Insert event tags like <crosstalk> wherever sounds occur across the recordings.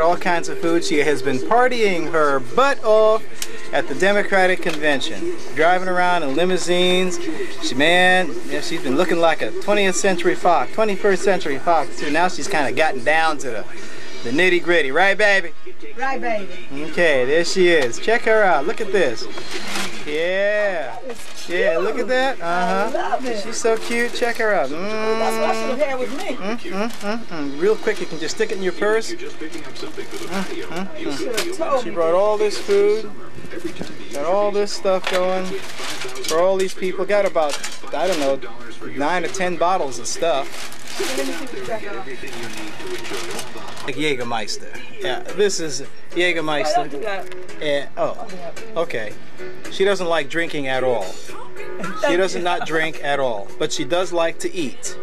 all kinds of food. She has been partying her butt off at the Democratic Convention, driving around in limousines. She, man, yeah, she's been looking like a 20th century fox, 21st century fox too. Now she's kind of gotten down to the, the nitty gritty, right, baby? Right, baby. Okay, there she is. Check her out. Look at this. Yeah. Yeah, look at that. Uh huh. She's so cute. Check her out. Mm. That's why she was here with me. Mm, mm, mm, mm. Real quick, you can just stick it in your purse. Mm, mm, She brought all this food, got all this stuff going for all these people. Got about, I don't know, nine or ten bottles of stuff. Like Jägermeister. Yeah, this is Jägermeister. And, oh, okay. She doesn't like drinking at all. She does not drink at all, but she does like to eat.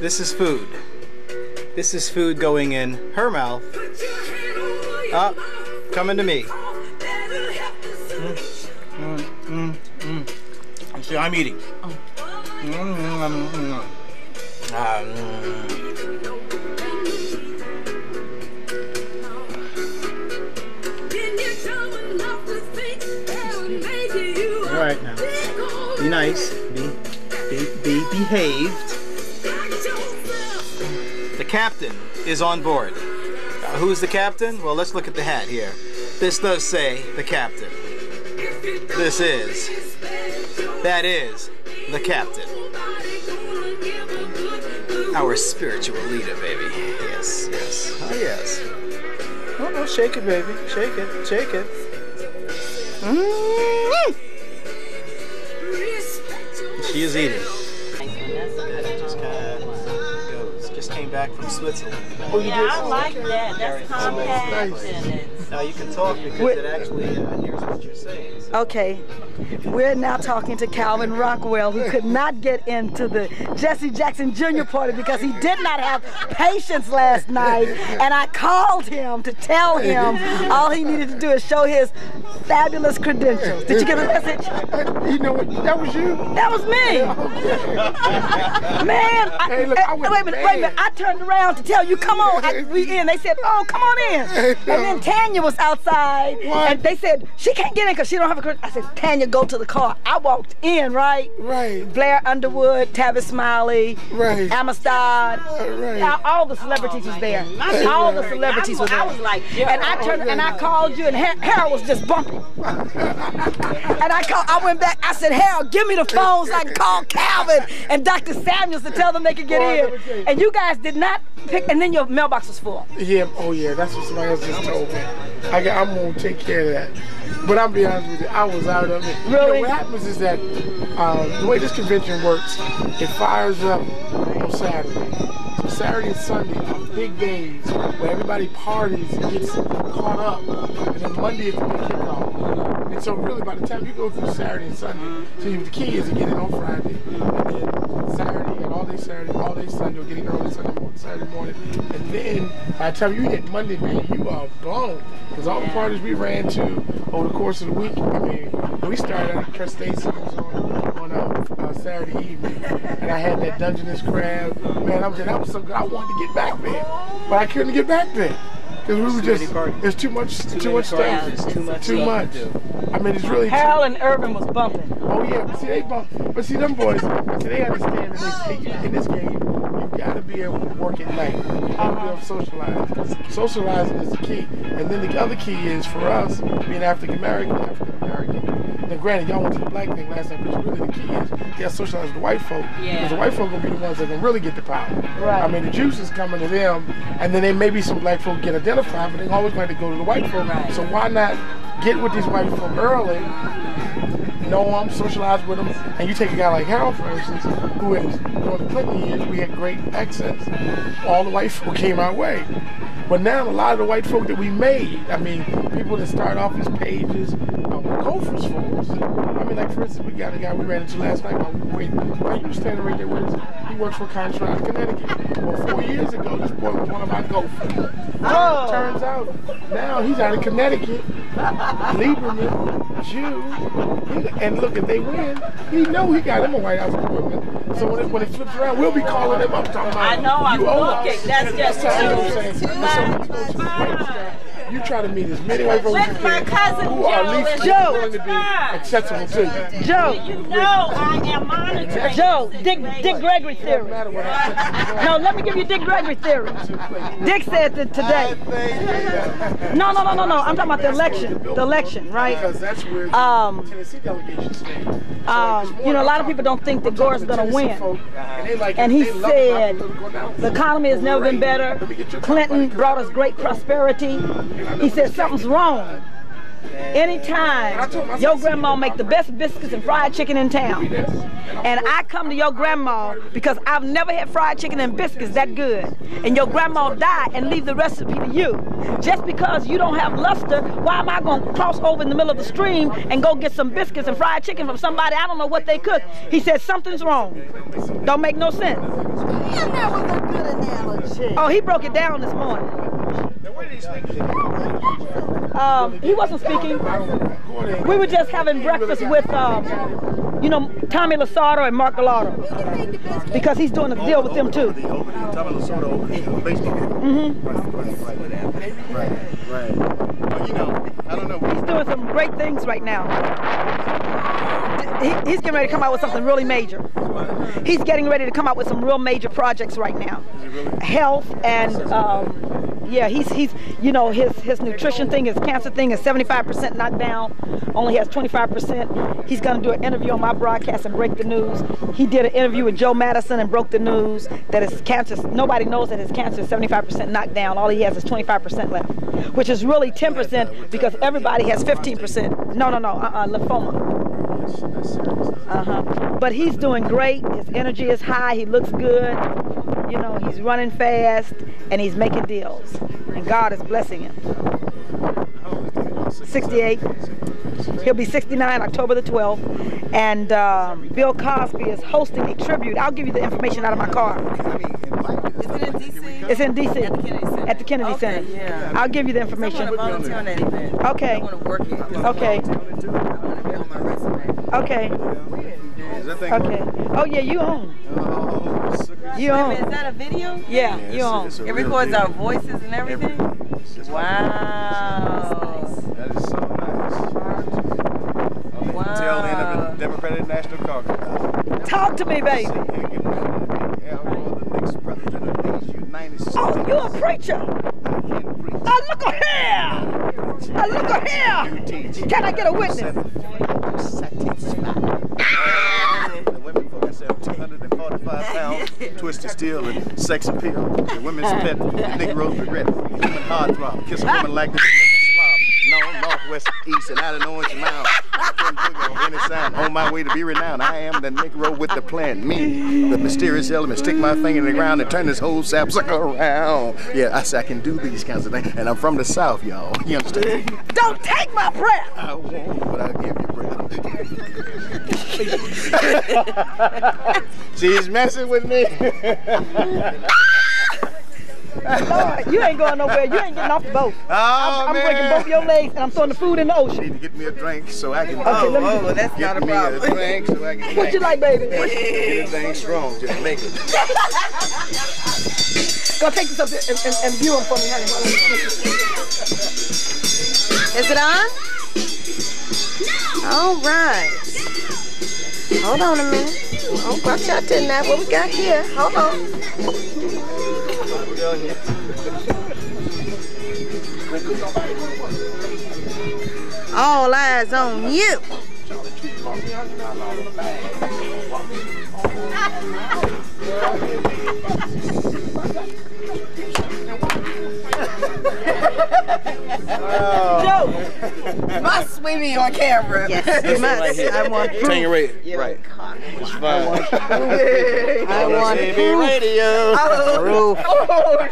This is food. This is food going in her mouth. Up, coming to me. Mm, mm, mm, mm. See, I'm eating. Mm, mm, mm. Ah, Be nice. Be, be, be behaved. The captain is on board. Uh, who's the captain? Well, let's look at the hat here. This does say the captain. This is. That is the captain. Our spiritual leader, baby. Yes, yes. Oh, yes. Oh, no, shake it, baby. Shake it. Shake it. Mm. She is eating. Just kind of goes. Just came back from Switzerland. Oh, yeah, I like that. That's compact nice. And it's Now you can talk because Wait. it actually uh, hears what you're saying. So Okay, we're now talking to Calvin Rockwell, who could not get into the Jesse Jackson Jr. party because he did not have patience last night. And I called him to tell him all he needed to do is show his fabulous credentials. Did you get a message? You know what? That was you. That was me. Man, I, Hey, look, I wait a minute, wait a minute. I turned around to tell you, come on, I, we in. They said, oh, come on in. And then Tanya was outside, What? and they said she can't get in because she don't have a. credit. I said, Tanya, go to the car. I walked in, right? Right. Blair Underwood, Tavis Smiley, Right. Amistad, right. all, all the celebrities was there. Oh all the celebrities were there. I was like, Joe. And I turned oh, and I called you, and Har- Harold was just bumping. <laughs> and I called, I went back. I said, Harold, give me the phone so I can call Calvin and Dr. Samuels to tell them they could get Boy, let me tell in. And you guys did not pick. And then your mailbox was full. Yeah. Oh yeah. That's what somebody else just told me. I I'm gonna take care of that. But I'm be honest with you, I was out of it. You know, Really? what happens is that um, the way this convention works, it fires up on Saturday. So Saturday and Sunday are big days where everybody parties and gets caught up, and then Monday is the big kickoff. And so really, by the time you go through Saturday and Sunday, so you, the key is to get it on Friday, and then Saturday and all day Saturday, all day Sunday, or getting early Sunday morning, Saturday morning, and then by the time you hit Monday, man, you are blown. Because all the parties we ran to over the course of the week, I mean, we started at Chris Stacy's on, on uh, uh, Saturday evening, and I had that Dungeness crab. Man, I'm saying that was so good. I wanted to get back there, but I couldn't get back there. Because we were just, it's too much, too, many much stuff. parties, it's too much Too stuff much. I mean, it's really Harold and Irvin was bumping. Oh yeah, but see they bump, but see them boys, see they understand that they, they, in this game you gotta be able to work at night. You gotta be able to socialize. Socializing is the key, and then the other key is for us being African American, African American. Now, granted, y'all went to the black thing last time, but really the key is you gotta socialize with the white folk Yeah. because the white folk gonna be the ones that gonna really get the power. Right. I mean, the juice is coming to them, and then they maybe some black folk get identified, but they always like to go to the white folk. Right. So why not get with these white folk early? know them, socialize with them, and you take a guy like Harold, for instance, who was during the Clinton years, we had great access. All the white folk came our way. But now a lot of the white folk that we made, I mean, people that start off as pages, um, gophers for us. I mean, like for instance, we got a guy we ran into last night while we were waiting. Why you standing right there with us? He works for Contract, Connecticut. Well, four years ago, this boy was one of my gophers. Oh. Turns out now he's out of Connecticut, Lieberman, Jew, and look, if they win, he know he got him a White House appointment. So when it, when it flips around, we'll be calling him up talking about I know, I'm you owe us. looking. That's just That's what try to meet as many white folks as you With my can cousin who are Joe at least and willing to be Joe. accessible to you. Joe, You know I am monitoring. Joe, Dick, Dick Gregory theory. matter <laughs> No, let me give you Dick Gregory theory. Dick said that today. No, no, no, no, no. I'm talking about the election. The election, right? Because that's where the Um, Tennessee delegation stayed. Um, you know, a lot of people don't think that Gore's gonna win. And he said the economy has never been better. Clinton brought us great prosperity. He said something's wrong. Anytime your grandma make the best biscuits and fried chicken in town, and I come to your grandma because I've never had fried chicken and biscuits that good, and your grandma die and leave the recipe to you, just because you don't have luster, why am I going to cross over in the middle of the stream and go get some biscuits and fried chicken from somebody I don't know what they cook? He said something's wrong. Don't make no sense. And that was a good analogy. Oh, he broke it down this morning. Um, he wasn't speaking. We were just having breakfast with, um, you know, Tommy Lasorda and Mark Gallardo because he's doing a deal with them too. The opening, Tommy Lasorda baseball. Mm-hmm. Right, right, right, right, right. Well, you know, I don't know. He's doing some great things right now. He's getting ready to come out with something really major. He's getting ready to come out with some real major projects right now. Health and um, yeah, he's he's you know his his nutrition thing, his cancer thing is 75% knocked down. Only has 25%. He's gonna do an interview on my broadcast and break the news. He did an interview with Joe Madison and broke the news that his cancer. Nobody knows that his cancer is 75% knocked down. All he has is 25% left, which is really 10% because everybody has 15%. No, no, no, uh-uh, lymphoma. Uh-huh. But he's doing great. His energy is high. He looks good. You know, he's running fast and he's making deals. And God is blessing him. 68. He'll be 69 October the 12th. And um, Bill Cosby is hosting a tribute. I'll give you the information out of my car. Is it in D.C.? It's in D.C. At the Kennedy Center. At the Kennedy Okay, Center. yeah. I'll give you the I information. want to volunteer on that event. Okay. I want to work it. Okay. I want to be on my resume. Okay. Is that thing Okay. Oh yeah, you own. You Wait a minute, is that a video? Yeah, it's you a- own. it's a It records our voices and everything? Wow. That is so nice. On the tail end of Wow. the Democratic National Congress. Talk to me, baby. Al Gore, the next president of these United oh, States. Oh, you a preacher. I can preach. Oh, look at here. Oh, look at here. Can I get a witness? The women for themselves 245 pounds, twisted steel and sex appeal. The women's <laughs> pet, the Negroes regret. Human heartthrob, kiss a woman like this and make a slob. No, northwest, east, and out of orange mound. I couldn't think of any sound. On my way to be renowned, I am the Negro with the plan. Me, the mysterious element. Stick my finger in the ground and turn this whole sapsucker around. Yeah, I say I can do these kinds of things, and I'm from the South, y'all. You understand? Don't take my breath. I won't, but I'll give you. <laughs> She's messing with me. Lord, you ain't going nowhere. You ain't getting off the boat. Oh, I'm, I'm breaking both your legs and I'm throwing the food in the ocean. Need to get me a drink so I can. Okay, let me- Oh, that's get not a me problem. a drink so I can. What you like, baby? Anything strong, just make it. <laughs> Go take this up and, and, and view him for me, honey. Is it on? All right. Hold on a minute. Oh, watch out there now. What we got here? Hold on. All eyes on you. <laughs> Joe, Must we be on camera? Yes, you must. I want proof. Right, right. It's fine. I want <laughs> CB radio. Oh, proof. Oh,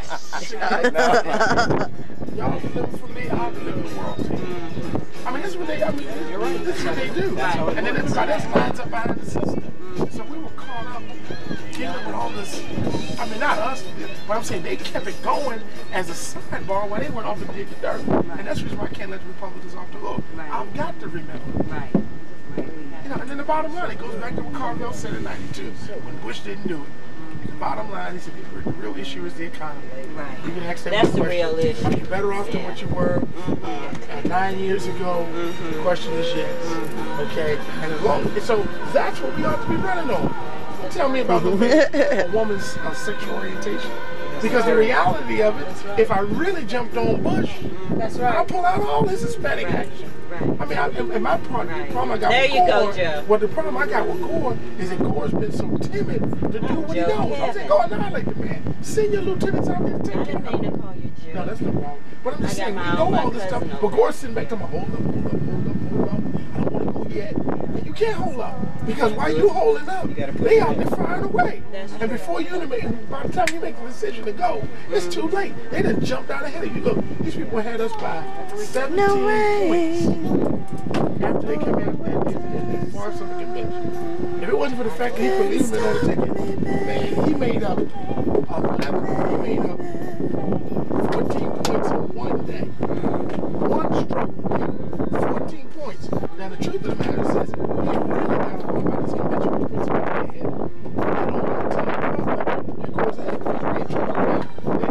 Y'all deliver for me, I'll deliver the world to you. I mean, this is what they, I mean, you're right, this is what they do. And then everybody else lines up behind the system. Dealing with all this, I mean, not us, but I'm saying they kept it going as a sidebar while they went off and did the dirt. And that's the reason why I can't let the Republicans off the hook. I've got to remember. Right. You know, and then the bottom line, it goes back to what Carville said in '92 when Bush didn't do it. The bottom line, he said the real issue is the economy. Right. You can ask that That's the question. real issue. Are you better off than what you were uh, nine years ago? Mm-hmm. The question is yes. Okay, and as long so that's what we ought to be running on. Don't tell me about the, a <laughs> woman's uh, sexual orientation. Because the reality of it, if I really jumped on Bush, That's I'll pull out all this Hispanic action. Right. I mean, I, and and my pro- the problem I got There with you go, Gore, Joe. well, the problem I got with Gore is that Gore's been so timid to do what he Joe knows. I'm saying, go annihilate the man. Send your lieutenants out there to I take care didn't of mean him. to you Joe. No, that's not wrong. But I'm just I saying, we my know all this stuff. But that. Gore's sitting back talking about, hold up, hold up, hold up, hold up. I don't want to go yet. And you can't hold up. Because while you holding up, gotta they it out there firing away. That's And true. before you make, by the time you make the decision to go, it's too late. They done jumped out ahead of you. Look, these people had us by 17 No way. points after they came in and, and, and, and on the convention. If it wasn't for the fact that he put Lieberman on the ticket, man, he made up 11, he made up 14 points in one day. One stroke, 14 points. Now, the truth of the matter is, this, he really got to worry about his convention was put somebody ahead. They don't want to tell him about that. Of course, they ain't they ain't trying to win. They,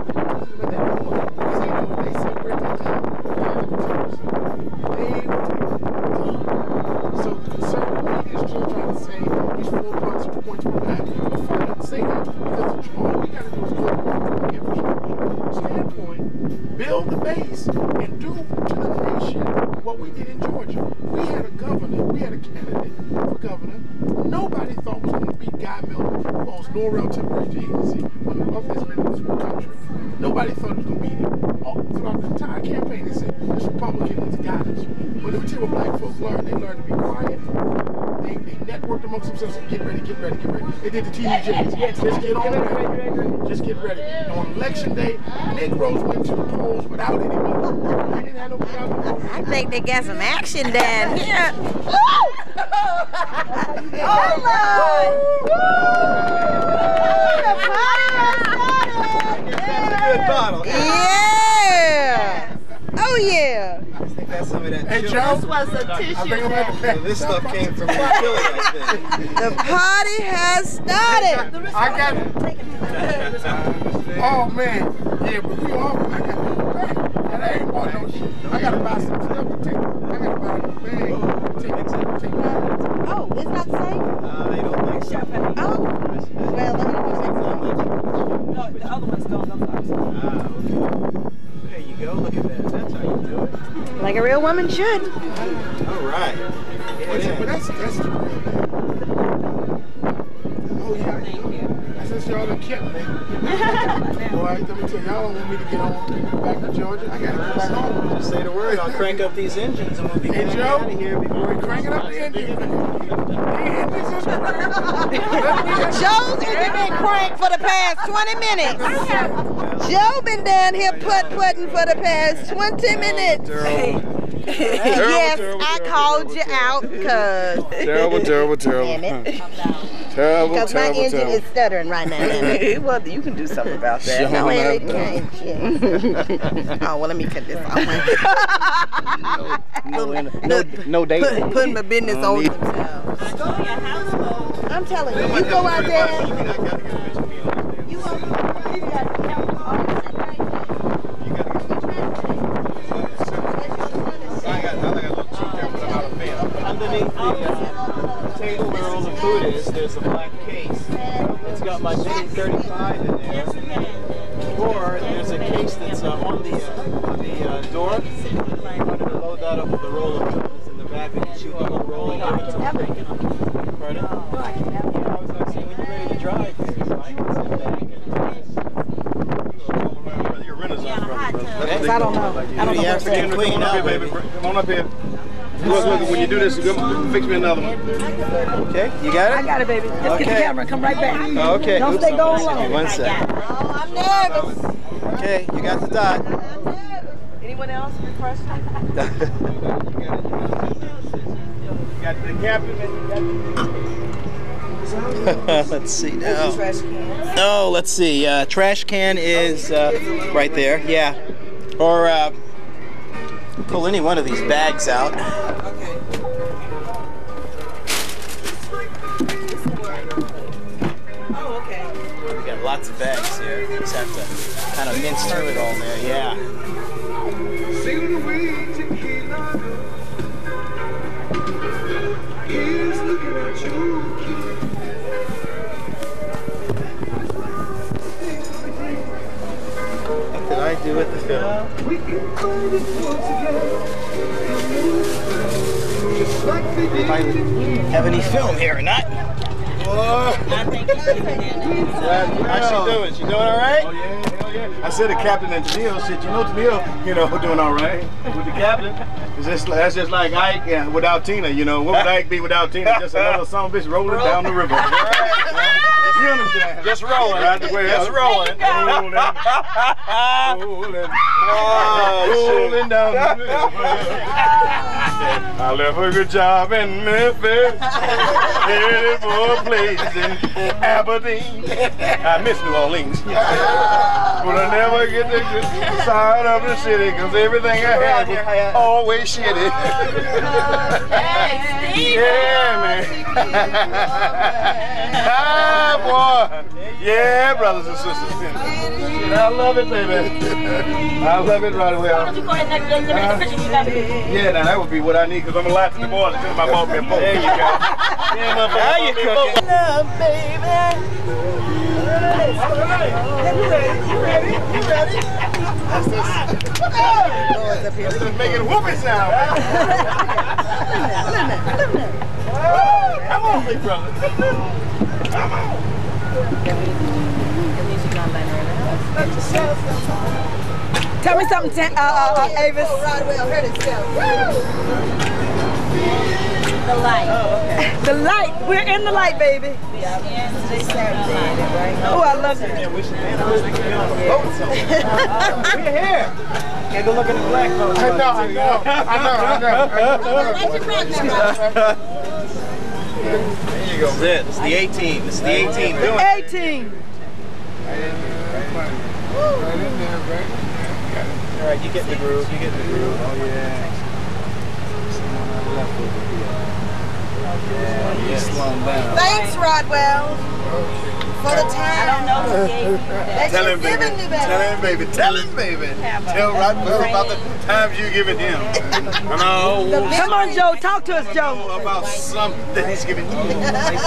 they don't want to. Because they know if they say we're at that time, they ain't going to take us. So the conservative media is still trying to say these four points, points were back. But fine, say that because all we got to do is go from an infrastructure standpoint, and do to the nation what we did in Georgia. We had a governor, we had a candidate for governor. Nobody thought was going to beat Guy Millner, who owns Norrell Temporary Agency, of the wealthiest men country. Nobody thought it was going to beat him. All, throughout the entire campaign, they said this Republican got us. But let me tell you what black folks learned. They learned to be quiet. They, they networked amongst themselves and get ready, get ready, get ready. They did the TDJs. Just get on ready. Just get ready. And on election day, Negroes went to the polls without any money. <laughs> They didn't have no without. I think they got some action down <laughs> oh, here. That's a good bottle. Yeah. Oh yeah. I think that's some of that. Hey, chili. Joe, was a I bring them back to So this stuff came from Chile, I think. The party has started. I got it. Oh man, yeah, but we all I got and I ain't bought no shit. I gotta buy some stuff to take. I gotta buy a bag. Take, take, take mine. Oh, it's not the same? Uh, I don't think so. Oh. Well, let me know No, the other one's gone. I'm sorry. Ah, okay. There you go. Look at that. Like a real woman should. All right. But, Yeah. but that's that's the. Oh yeah. Thank you. Since y'all done kept me. <laughs> Boy, let me tell you, y'all don't want me to get on back to Georgia. I gotta go back home. Just say the word. I'll crank up these engines and we'll be Hey Joe, out of here before we cranking up the engine. The engines is <laughs> cranking. Joe's engine been cranked for the past 20 minutes. Joe been down here putt putting for the past 20 minutes. <laughs> yes, I called you out because Terrible, terrible, terrible. Damn it. Terrible, because my engine terrible. is stuttering right now. <laughs> well, you can do something about that. Shut No, it up. can't. <laughs> oh, well, let me cut this off. No, no, no date. Put, putting my business on themselves. I'm telling you, you go out there. You go you got Underneath the uh, table where all the food is, there's a black case. It's got my mini 35 in there. Or there's a case that's uh, on the uh, on the uh, door. You wanted to load that up with a roll of donuts in the back and you shoot the whole roll and give it to me. Pardon? Yeah, I was gonna say when you're ready to drive, so I can sit back and You're a renaissance brother, brother. That's what they I don't call know. it. I don't know The what's African that. Come queen on up here, now, baby. Come on up here. Look, look, when you do this, go, fix me another one. Okay, you got it? I got it, baby. Just get the Okay. camera and come right back. Okay. Don't Oops, stay going Give me long. One sec. Oh, I'm nervous. Okay, you got the dot. Anyone else have a question? Got the captain. let's see now. Oh, let's see. Uh, trash can is uh, right there. Yeah. Or uh, pull any one of these bags out. Lots of bags here. You just have to kind of mince through it all there. Yeah. What did I do with the film? If I have any film here or not. How's she doing? She doing all right? Oh yeah, hell yeah. I said the captain and Janelle, shit, you know Janelle, you know, <laughs> doing all right with the captain. It's just, that's just like Ike yeah, without Tina, you know. What would Ike be without Tina? Just another <laughs> song bitch rolling down the river. <laughs> you understand? Just rolling. Right the way Just rolling. Rolling. Rolling. Oh, rolling down the river. I left a good job in Memphis, <laughs> headed for a place in Aberdeen. I miss New Orleans. but I never get the good side of the city because everything I had was always shitty. <laughs> yeah, man. <laughs> ah, boy. Yeah, brothers and sisters. Shit, I love it, baby. I love it right away. Yeah, now that would be what I need because I'm alive to the boys until my ball been There you go. Yeah, motherfucker. Now you cooking. Love, baby. That's just making whooping sound. Come on, big brother. Come on. Tell me something, Ta- uh, uh, uh, Avis. The light. The light. We're in the light, baby. Oh, I love you. <laughs> We're here. Can't go look in the black folks. I know, I know, I know, I know. <laughs> There you go. This is the 18. This is the 18 doing it. 18. All right, you get in the groove. You get in the groove. Oh yeah. Someone on the left over here. Yeah, yeah. Slowing down. Thanks, Rodwell, for the time. I don't know who gave you that. Tell That him, baby. me, baby. Tell him, baby. Tell him, baby. Tell Rodwell about the times you giving him. And Come on, Joe. Talk to us, Joe. about something he's giving you.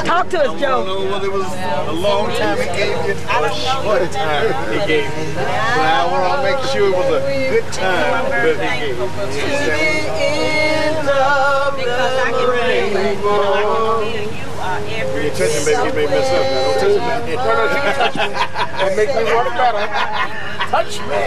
Talk to us, <laughs> I don't Joe. know whether it was a long time he gave you or a short time he gave you. But I want to make sure it was a good time that he gave you. Because I can feel it. You know, I can feel you uh, every You touch him, baby, you may mess up. Now. Don't touch him. No, no, she can touch me. That makes me want better. Touch me.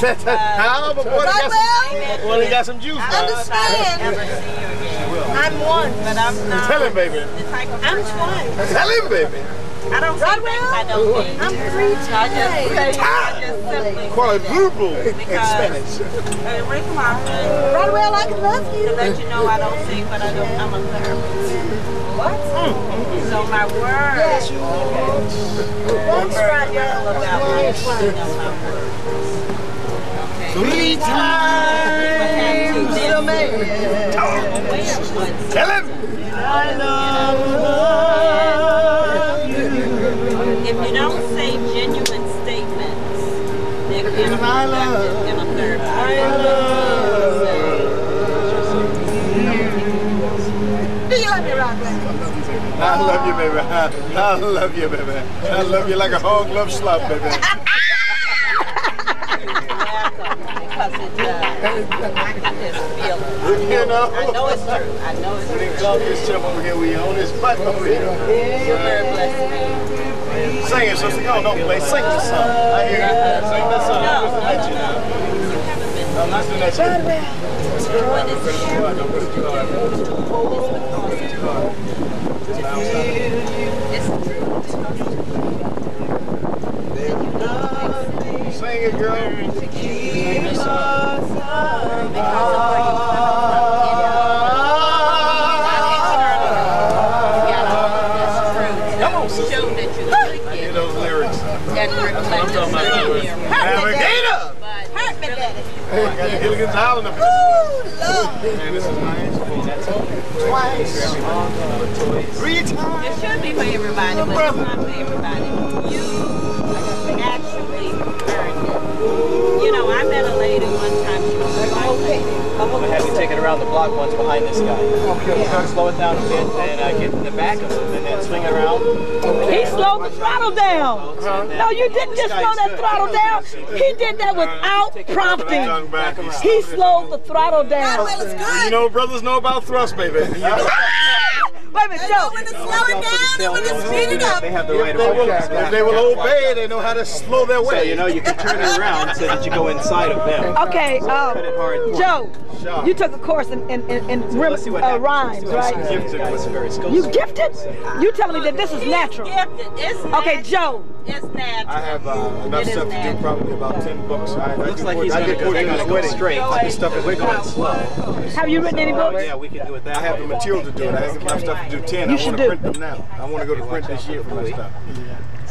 <laughs> How? But boy, he got some, Rodwell, well, he got some juice, man. understand. ever see you again. I'm one. But I'm not Tell him, baby. the type of I'm person. twice. Tell him, baby. I don't say things I don't mean. I'm three I just times. I just simply Quadruple in Because- Spanish. uh, reason why Rodwell, I can love to you. let you know I don't sing, but I don't. I'm a therapist. What? So my words. Thanks, Rodwell. about my singing on my words. Three times So maybe. Tell him. If you don't say genuine statements, they're counterproductive in a third party. Do you love me, Rodwell? I love you, baby. I, I love you, baby. I love you like a hog loves slop, baby. Because it does. <laughs> I can just feel it. You know? I know it's true. I know it's true. he club this chip over here, we on his butt over here. You're very blessed. Sing it, sister. Go on, don't play. Sing the song. I hear you. Sing the song. I'm listening at you now. I'm listening at you. Sing it, girl. Because of where you It's all in the Woo! Twice. Three times. It should be for everybody, but it's not for everybody. You actually earned it. You know, I met a lady one time, she was a white. I'm gonna have you take it around the block once behind this guy. Okay. Slow it down a bit and uh, get in the back of him and then swing it around. He slowed the throttle down. No, you didn't just slow that throttle down. He did that without prompting. He slowed the throttle down. You know, brothers know about thrust, baby. <laughs> Wait a minute, Joe. When to slow it down and when to speed it up. They have the right If they will, if they will obey, they know how to slow their way. So way. you know you can turn it around so that you go inside of them. Okay, Cut it hard. um, Joe, you took a course in in in, in rim, Let's see what uh, rhymes, Let's see what right? happens. This guy's very skillful. You gifted? You telling me that this is natural? gifted. It's Okay. Joe. It's natural. I have uh, enough It is stuff to do, probably about 10 books. I, I Looks do like put- he's I gonna did go, put they're in gonna his go wedding. straight. This stuff is We're going slow. Have you written any books? Yeah, we can do it that I have the material to do it. I have enough stuff to do 10. You I should want do. to print them now. I want to go to print this year for my stuff.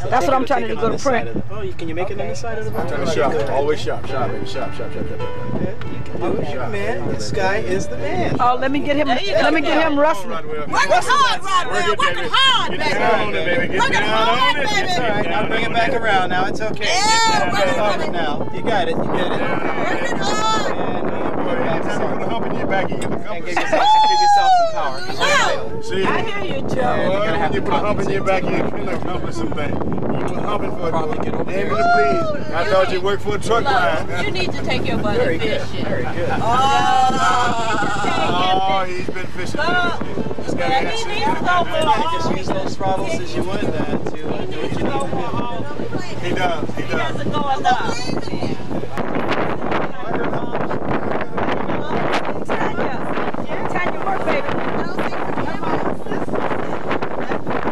That's what I'm trying to do, go to print. the- Oh, you, can you make it on the side of the boat? Turn the shop. Always shop, shop, baby. Shop, shop, shop, shop. shop. Oh, man, this guy is the man. Oh, let me get him. Let me get him wrestling. Working hard, Rodwell. Working hard, baby. down on it, baby. Get Working down on hard, it. baby. It's all right. Now bring it back around. Now it's okay. Yeah, working it on it. now. You got it. You get it. Working hard. And, put it back you put a aside. hump in your back, you get the and compass. <laughs> give yourself, give yourself some power. 'cause you're gonna fail. See? I hear you, Joe. you're Well, gonna have when you to put a hump in your back, you compensate. can accomplish some things. You put a hump in for Probably get over. Name there. it, please. I thought you worked for a truck line. You need to take your buddy Very good. fishing. Very good. Oh, he's been fishing. This guy Yeah, got he shit. needs to go for a Just use those throttles as you would uh, to uh, do what you need to do. He does. He He does. doesn't go enough. Tanya, Tanya, work, baby.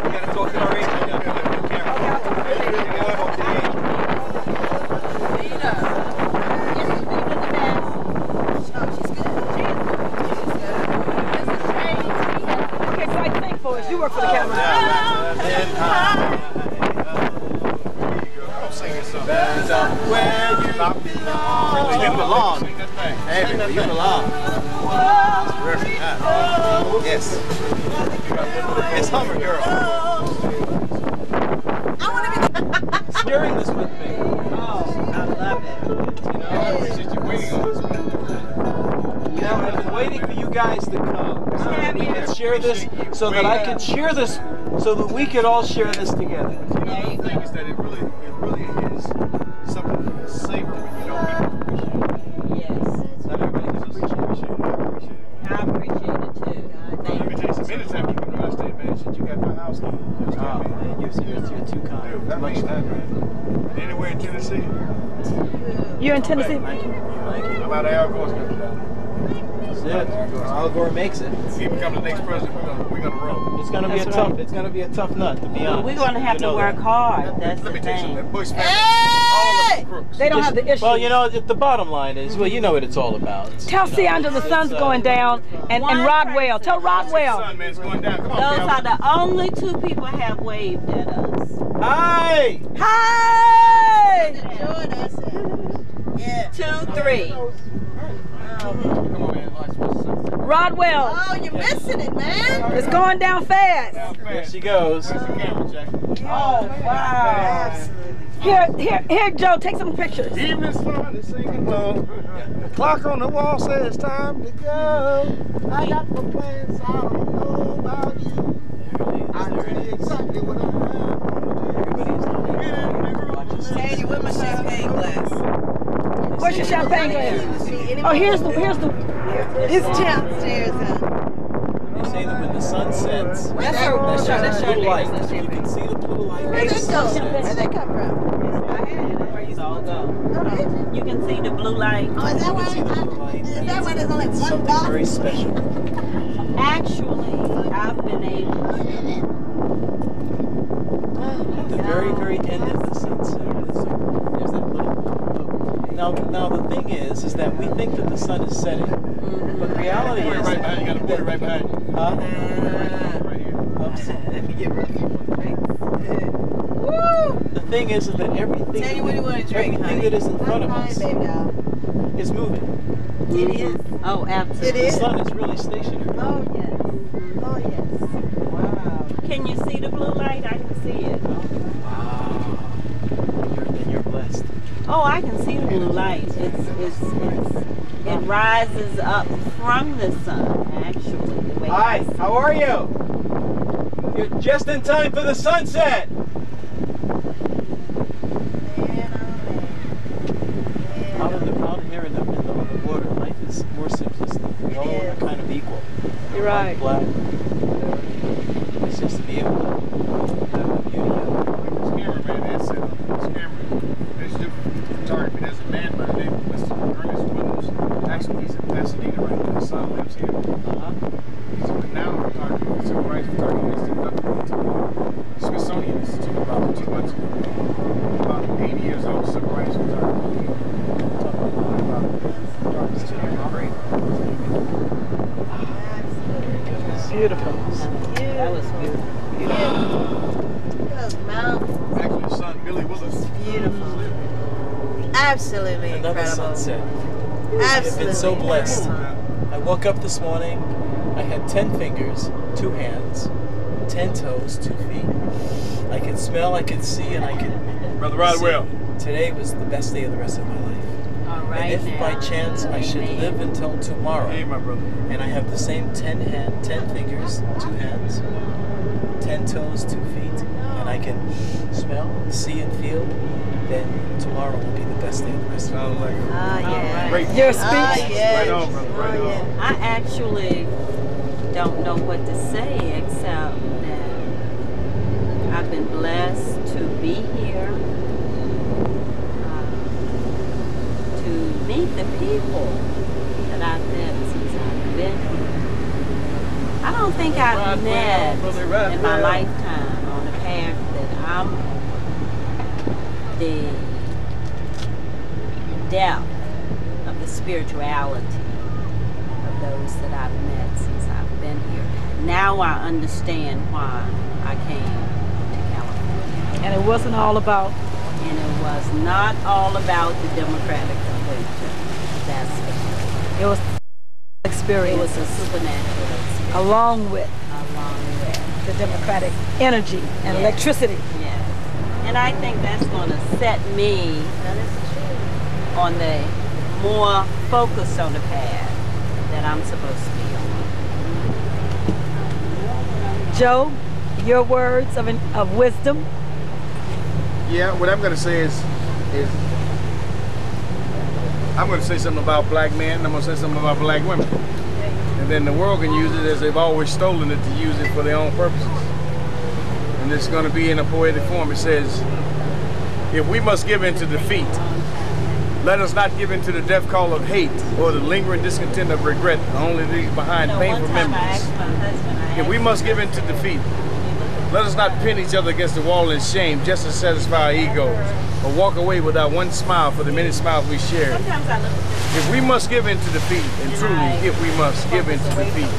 You gotta talk to our agent. You gotta be careful. Okay, I'll talk to you later. You gotta talk to the agent. Okay, so I think for us. You work for the camera. I'm singing something. Up where you belong. You belong. Hey, baby, you belong. Yes. It's Hummer Girl. Steering this with me. Oh, I love it. You know, I've been waiting for you guys to come so that we can share this, so that I can share this, so that we could all share this together. You know, the thing is that it really, it really is something to savor when you know people appreciate it. Yes, Not everybody can appreciate Appreciate it. I appreciate it. I appreciate it too. Let Thank me tell you something. Anytime you come to my man, shit, you got my house key. You Oh, man, you're, you're, you're too kind. Dude, that means that, man. Anywhere in Tennessee, You're in Tennessee. Thank you. Thank you. I'm out of Al Gore's country now. That's it. Al Gore makes it. If he becomes the next president, we're gonna, we're gonna roll. It's gonna be a That's tough. right. It's gonna be a tough nut to be Well, honest. we're gonna have You to know work that. hard. That's Let the me tell you something. thing. That Bush family, all of crooks. They don't have the issue. Well, you know, the bottom line is, well, you know what it's all about. Tell You know, Seandra the sun's uh, going down, and, and Rodwell. Tell Rodwell. Son, man, it's going down. Come on, Those are the only two people have waved at us. Hi. Hi! Two, three. Come on, man. Watch what's up. Rodwell. Oh, you're missing it, man. It's going down fast. There she goes. Where's the camera, Jack? Oh, wow. Here, here, here, Joe, take some pictures. Evening's fun to sing along. The clock on the wall says time to go. I got my plans, I don't know about you. I There tell you exactly what I'm Everybody's doing. Watch this. Sandy, where my champagne glass? Where's your champagne glass? Oh, here's the, here's the. It's downstairs, huh? They say that when the sun sets, That's her. That's her. That's blue light. You can see the blue light. Where when they go? sets. Where they come from? all go. Oh, it? You can see the blue light. Oh, is that why? see the blue light. Is that why there's only one Something box? very special. Actually, I've been able to. At the very, very end of the sunset, there's, a, there's that little loop. Now, now the thing is, is that we think that the sun is setting, but reality Put it is, right behind you. You got to put it right behind you. huh? Right here. <laughs> Oops. The thing is, is that everything, Tell you what you wanna drink, everything honey. that is in front of Hi, us baby doll. is moving. It is. Oh, absolutely. It The sun is really stationary. Oh, yes. Oh, yes. Wow. Can you see the blue light? I can see it. Wow. You're, then you're blessed. Oh, I can see the blue light. It's, it's, it's, it rises up from the sun, actually. The way Hi, how are you? You're just in time for the sunset. Out, in the, out here in the, in the, on the water, life is more simplistic. We all are kind of equal. You're right. Black, whatever. It's just to be able to have the beauty of it. This cameraman is set up. This camera is different photography. There's a man by the name of Mr. Ernest Williams. Actually, he's in Pasadena right now. His son lives here. Uh-huh. He's a renowned photographer, civil rights photographer. He's inducted into the Smithsonian Institute about two months ago. About 80 years old, civil rights photographer. Talk about photography. This camera, great. Beautiful. That was beautiful. Those mountains, Actually, his son, Billy Willis. beautiful. Absolutely Another incredible. sunset. Absolutely. I've been so blessed. I woke up this morning, I had 10 fingers, two hands, 10 toes, two feet. I could smell, I could see, and I could. Brother Rodwell. see. Today was the best day of the rest of my life. All right and if now. by chance I should Amen. live until tomorrow, Hey, my brother. and I have the same 10 hand, 10 fingers, two hands, 10 toes, two feet, and I can smell, see, and feel, then tomorrow will be the best day of the rest of my life. Sounds Ah, yeah. great. Your Ah, speech. yes. Right on, brother. Right Oh, on. yeah. I actually don't know what to say except that I've been blessed to be here, uh, to meet the people that I've met since I've been here. I don't think I've Rodwell, met Brother in my Rodwell. lifetime on a path that I'm the depth of the spirituality of those that I've met since I've been here. Now I understand why I came to California. And it wasn't all about And it was not all about the Democratic Convention. That's for sure. it was It experience It was a supernatural experience along with along with. the democratic energy and Yeah. electricity. And I think that's going to set me on the more focused on the path that I'm supposed to be on. Joe, your words of, of wisdom. Yeah, what I'm gonna say is, is I'm gonna say something about black men. and I'm gonna say something about black women, and then the world can use it as they've always stolen it to use it for their own purposes. And it's gonna be in a poetic form. It says, "If we must give in to defeat, let us not give in to the death call of hate or the lingering discontent of regret, that only leaves behind painful one time I memories. husband, If we must give in to defeat, let us not pin each other against the wall in shame just to satisfy our egos, or walk away without one smile for the many smiles we share. Sometimes I look at this If we must give in to defeat, and truly, if we must give in to defeat,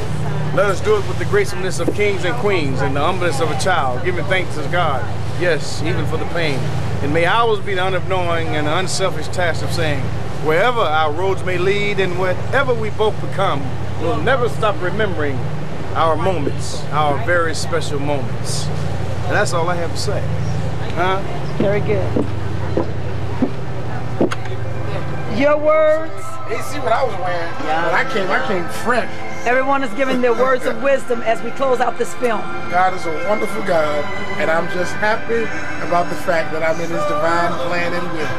let us do it with the gracefulness of kings and queens and the humbleness of a child, giving thanks to God, yes, even for the pain. And may ours be the honor of knowing and the unselfish task of saying, wherever our roads may lead and whatever we both become, we'll never stop remembering our moments, our very special moments. And that's all I have to say. Huh? Very good. Your words. They see what I was wearing. When I came, I came fresh. Everyone is giving their words of wisdom as we close out this film. God is a wonderful God, and I'm just happy about the fact that I'm in His divine plan and will.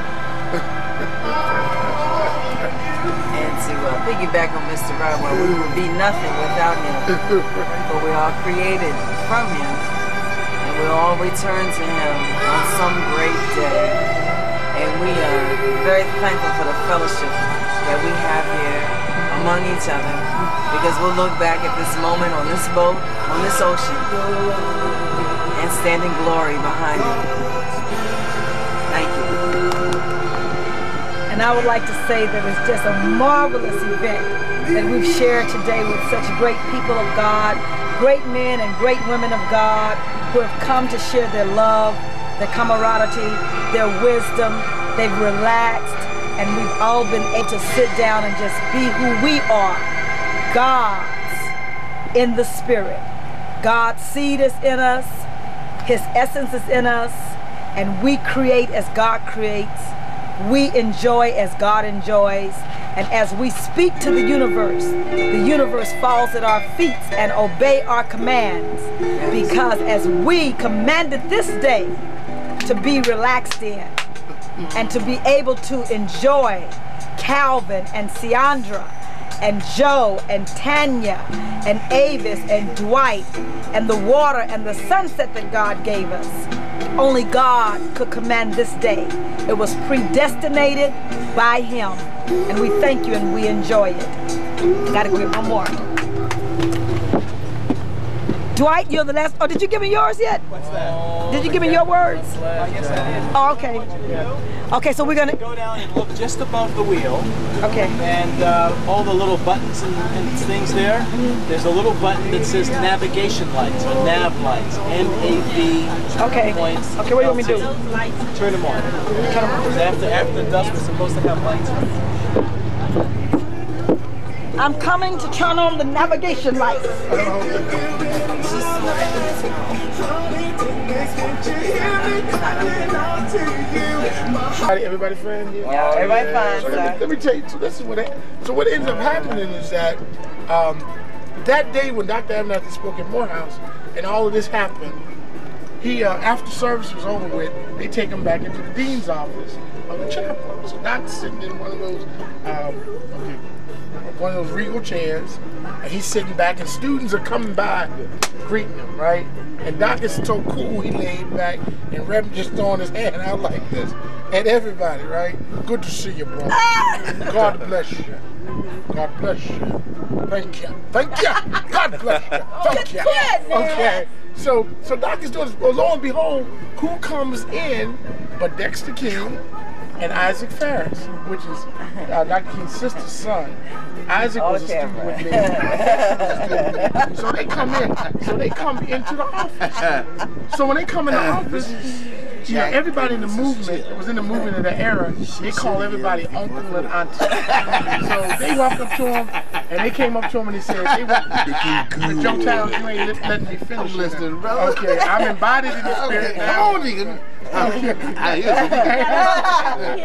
And to uh, piggyback on Mr. Rodwell, we would be nothing without him. but we are created from him, and we'll all return to him on some great day. And we are very thankful for the fellowship that we have here among each other, because we'll look back at this moment on this boat, on this ocean, and stand in glory behind it. Thank you. And I would like to say that it's just a marvelous event that we've shared today with such great people of God, great men and great women of God who have come to share their love, their camaraderie, their wisdom. They've relaxed and we've all been able to sit down and just be who we are, God's in the spirit. God's seed is in us, His essence is in us, and we create as God creates we enjoy as God enjoys. And as we speak to the universe, the universe falls at our feet and obey our commands. Because as we commanded this day to be relaxed in and to be able to enjoy Calvin and Siandra and Joe and Tanya and Avis and Dwight and the water and the sunset that God gave us. Only God could command this day. It was predestinated by Him. And we thank you and we enjoy it. Gotta get one more. Dwight, you're the last. Oh, did you give me yours yet? What's that? Did you give me your words? yes, I did. Oh, okay. Okay, so we're gonna Go down and look just above the wheel. Okay. And uh, all the little buttons and, and things there, there's a little button that says navigation lights or nav lights. N-A-V Okay. points. Okay, what do you want me to do? Turn them on. Turn them on. After, after dusk, we're supposed to have lights. I'm coming to turn on the navigation lights. Everybody, friend? Yeah, everybody fine, So let let me tell you, so this is what it, so what ends up happening is that um, that day when Dr. Abernathy spoke at Morehouse and all of this happened, he uh, after service was over with, they take him back into the dean's office of the chapel. So Doc's sitting in one of those um, okay, one of those regal chairs, and he's sitting back, and students are coming by greeting him, right? And Doc is so cool, he laid back, and Reverend just throwing his hand out like this at everybody, right? Good to see you, bro. God bless you. God bless you. Thank you. Thank you. God bless you. Thank you. Okay. So, so Doc is doing this. Well, lo and behold, who comes in but Dexter King and Isaac Farris, which is uh, Dr. King's sister's son. Isaac was a student with me. <laughs> So they come in. So they come into the office. So when they come in the office, you know, everybody in the movement that was in the movement of the era, they call everybody uncle and auntie. So they walked up to him and they came up to him and they said, they want but Joe Towns, you ain't let- letting me finish. I'm listening, now. brother. Okay, I'm embodied in the spirit now. Nigga. Okay. I hear you. He's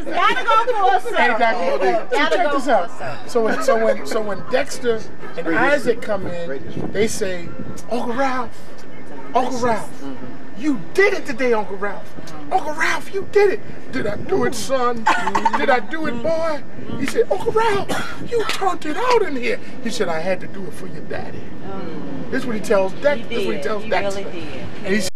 gotta go for a Hey. So check this out. So when so when so when Dexter and Isaac come in, they say, Uncle Ralph, Uncle Ralph, you did it today, Uncle Ralph. Uncle Ralph, you did it. Did I do it, son? Did I do it, boy? He said, Uncle Ralph, you turned it out in here. He said, I had to do it for your daddy. This is what he tells Dexter. This is what he tells Dexter.